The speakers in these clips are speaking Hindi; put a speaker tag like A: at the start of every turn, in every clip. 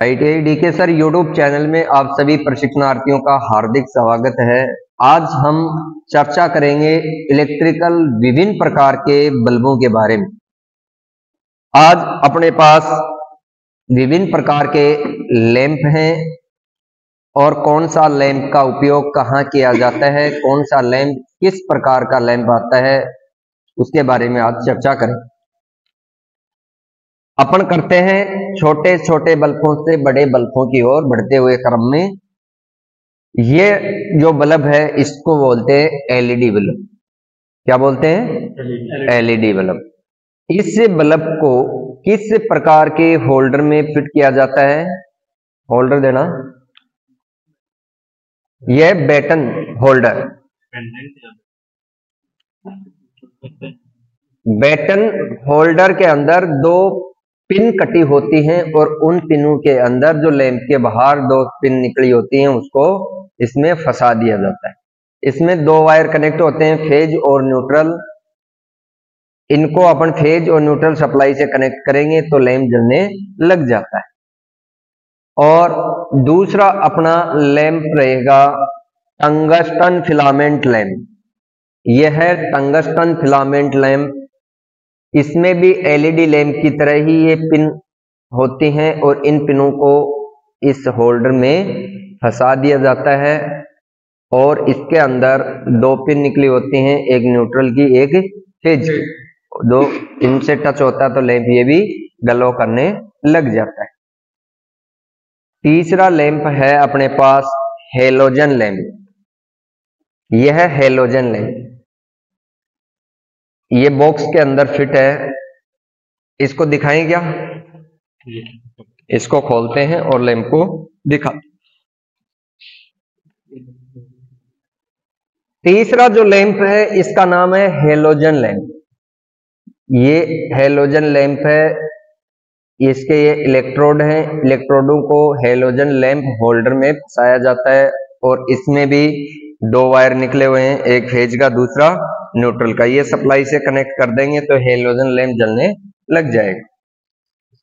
A: ITI DK sir YouTube channel में आप सभी प्रशिक्षणार्थियों का हार्दिक स्वागत है। आज हम चर्चा करेंगे इलेक्ट्रिकल विभिन्न प्रकार के बल्बों के बारे में। आज अपने पास विभिन्न प्रकार के लैंप हैं और कौन सा लैंप का उपयोग कहाँ किया जाता है, कौन सा लैंप किस प्रकार का लैंप आता है, उसके बारे में आज चर्चा करें। अपन करते हैं छोटे छोटे बल्बों से बड़े बल्बों की ओर बढ़ते हुए क्रम में। ये जो बल्ब है इसको बोलते हैं एलईडी बल्ब। क्या बोलते हैं? LED bulb. इस बल्ब को किस प्रकार के होल्डर में फिट किया जाता है? होल्डर देना। यह बैटन होल्डर। बैटन होल्डर के अंदर दो पिन कटी होती हैं और उन पिनों के अंदर जो लैंप के बाहर दो पिन निकली होती हैं, उसको इसमें फंसा दिया जाता है। इसमें दो वायर कनेक्ट होते हैं, फ़ेज़ और न्यूट्रल। इनको अपन फ़ेज़ और न्यूट्रल सप्लाई से कनेक्ट करेंगे तो लैंप जलने लग जाता है। और दूसरा अपना लैंप रहेगा टंगस्टन फिलामेंट लैंप। यह है टंगस्टन फिलामेंट लैंप। इसमें भी एलईडी लैंप की तरह ही ये पिन होती हैं और इन पिनों को इस होल्डर में फंसा दिया जाता है और इसके अंदर दो पिन निकली होती हैं एक न्यूट्रल की एक फ़ेज़ दो इनसे टच होता है तो लैंप ये भी गलो करने लग जाता है। तीसरा लैंप है अपने पास हेलोजन लैंप। यह है हेलोजन लैंप। ये बॉक्स के अंदर फिट है। इसको दिखाएँ क्या? इसको खोलते हैं और लैंप को दिखा। तीसरा जो लैंप है इसका नाम है हेलोजन लैंप ये हेलोजन लैंप है। इसके ये इलेक्ट्रोड हैं। इलेक्ट्रोडों को हेलोजन लैंप होल्डर में फंसाया जाता है और इसमें भी दो वायर निकले हुए हैं एक फ़ेज़ का दूसरा न्यूट्रल का ये सप्लाई से कनेक्ट कर देंगे तो हेलोजन लैंप जलने लग जाएगा।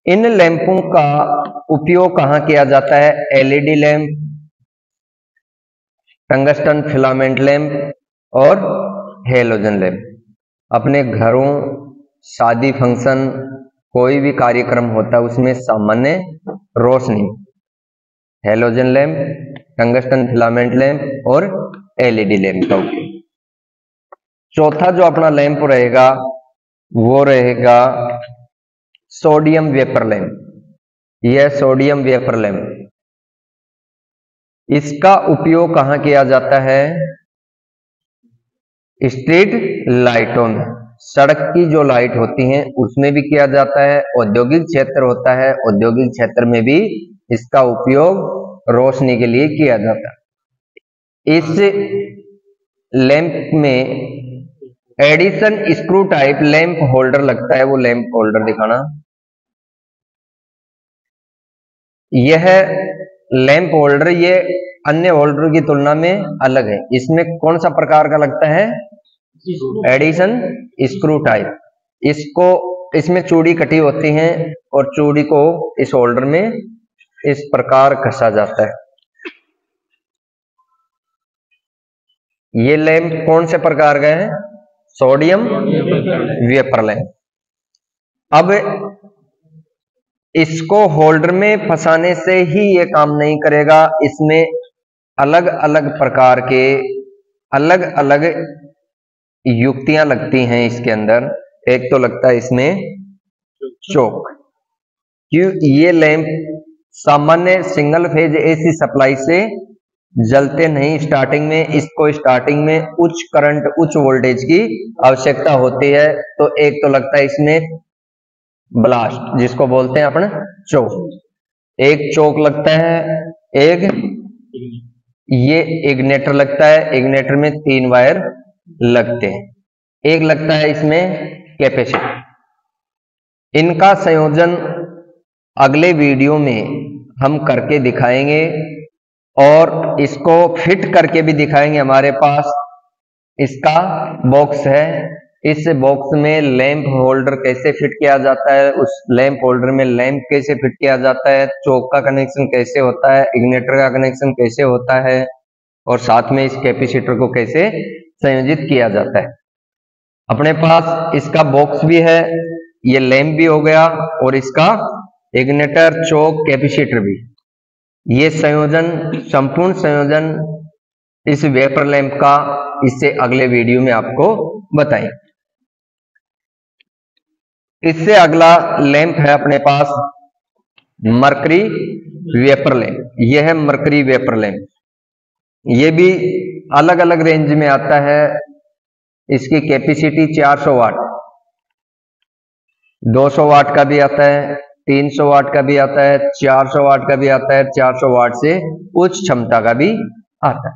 A: इन लैंपों का उपयोग कहाँ किया जाता है? LED lamp, tungsten filament lamp और हेलोजन लैंप। अपने घरों, शादी फ़ंक्शन, कोई भी कार्यक्रम होता है, उसमें सामान्य रोशनी, halogen lamp, tungsten filament lamp और एलईडी लैंप का उपयोग। चौथा जो अपना लैंप रहेगा, वो रहेगा सोडियम वेपर लैंप। यह सोडियम वेपर लैंप। इसका उपयोग कहाँ किया जाता है? स्ट्रीट लाइटों में। सड़क की जो लाइट होती हैं, उसमें भी किया जाता है। औद्योगिक क्षेत्र होता है, औद्योगिक क्षेत्र में भी इसका उपयोग रोशनी के लिए किया जाता है। इस लैंप में Edison screw type lamp holder लगता है, वो लैंप होल्डर दिखाना। यह लैंप होल्डर, ये अन्य होल्डर की तुलना में अलग है। इसमें कौन सा प्रकार का लगता है? Edison screw type. इसको, इसमें चूड़ी कटी होती है और चूड़ी को इस होल्डर में इस प्रकार कसा जाता है। ये लैंप कौन से प्रकार का है? सोडियम वेपर लैंप अब इसको होल्डर में फंसाने से ही ये काम नहीं करेगा। इसमें अलग अलग प्रकार के अलग अलग युक्तियाँ लगती हैं इसके अंदर। एक तो लगता है इसमें चौक। क्यों? ये लैंप सामान्य सिंगल फ़ेज़ एसी सप्लाई से जलते नहीं स्टार्टिंग में, इसको स्टार्टिंग में उच्च करंट उच्च वोल्टेज की आवश्यकता होती है। तो एक तो लगता है इसमें ब्लास्ट जिसको बोलते हैं अपने चौक एक चौक लगता है, एक ये इग्नेटर लगता है इग्नेटर में तीन वायर लगते हैं। एक लगता है इसमें कैपेसिटर इनका संयोजन अगले वीडियो में हम करके दिखाएँगे। और इसको फिट करके भी दिखाएँगे हमारे पास। इसका बॉक्स है। इस बॉक्स में लैंप होल्डर कैसे फिट किया जाता है, उस लैंप होल्डर में लैंप कैसे फिट किया जाता है, चौक का कनेक्शन कैसे होता है इग्नेटर का कनेक्शन कैसे होता है, और साथ में इस कैपेसिटर को कैसे संयोजित किया जाता है। अपने पास इसका बॉक्स भी है, ये लैंप भी हो गया, और इसका इग्नेटर चौक कैपेसिटर भी। ये संयोजन, संपूर्ण संयोजन इस वेपर लैंप का इससे अगले वीडियो में आपको बताएँ इससे अगला लैंप है अपने पास मरकरी वेपर लैंप। यह है मरकरी वेपर लैंप। यह भी अलग अलग रेंज में आता है। इसकी कैपेसिटी 400 वाट। 200 वाट का भी आता है। 300 वाट का भी आता है 400 वाट का भी आता है 400 वाट से उच्च क्षमता का भी आता है।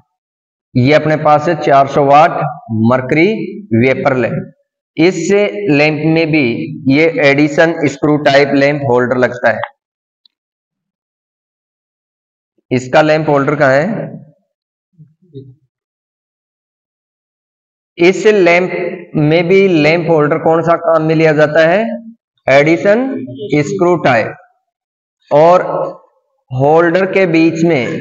A: ये अपने पास है 400 वाट मरकरी वेपर लैंप इस लैंप में भी ये Edison screw type lamp holder लगता है। इसका लैंप होल्डर कहा है? इस लैंप में भी लैंप होल्डर कौन सा काम में लिया जाता है? एडिशन, स्क्रू टाइप और होल्डर के बीच में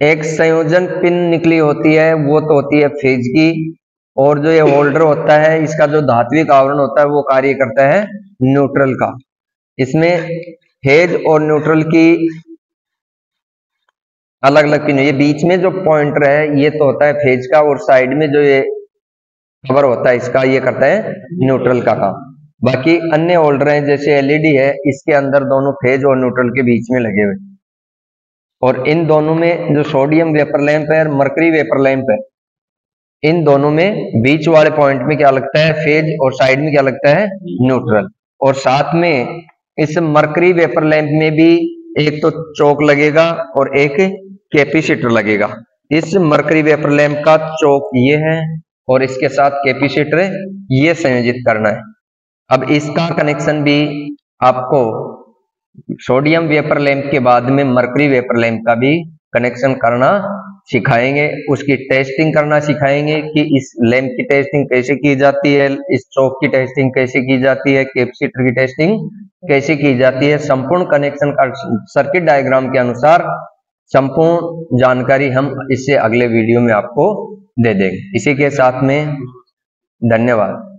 A: एक संयोजन पिन निकली होती है, वो तो होती है फ़ेज़ की और जो ये होल्डर होता है, इसका जो धात्विक आवरण होता है, वो कार्य करता है न्यूट्रल का। इसमें फ़ेज़ और न्यूट्रल की अलग अलग पिन ये बीच में जो पॉइंटर है, ये तो होता है फ़ेज़ का और साइड में जो ये कवर होता है, इसका ये करता है न्यूट्रल का काम। बाकी अन्य होल्डर हैं, जैसे एलईडी है, इसके अंदर दोनों फ़ेज़ और न्यूट्रल के बीच में लगे हुए। और इन दोनों में जो सोडियम वेपर लैंप है और मरकरी वेपर लैंप है, इन दोनों में बीच वाले पॉइंट में क्या लगता है? फ़ेज़ और साइड में क्या लगता है? न्यूट्रल और साथ में इस मरकरी वेपर लैंप में भी एक तो चौक लगेगा और एक कैपेसिटर लगेगा। इस मरकरी वेपर लैंप का चौक ये है और इसके साथ कैपेसिटर ये संयोजित करना है। अब इसका कनेक्शन भी आपको सोडियम वेपर लैंप के बाद में मरकरी वेपर लैंप का भी कनेक्शन करना सिखाएँगे। उसकी टेस्टिंग करना सिखाएँगे कि इस लैंप की टेस्टिंग कैसे की जाती है, इस चौक की टेस्टिंग कैसे की जाती है कैपेसिटर की टेस्टिंग कैसे की जाती है। संपूर्ण कनेक्शन का सर्किट डायग्राम के अनुसार संपूर्ण जानकारी हम इससे अगले वीडियो में आपको दे देंगे। इसी के साथ में धन्यवाद।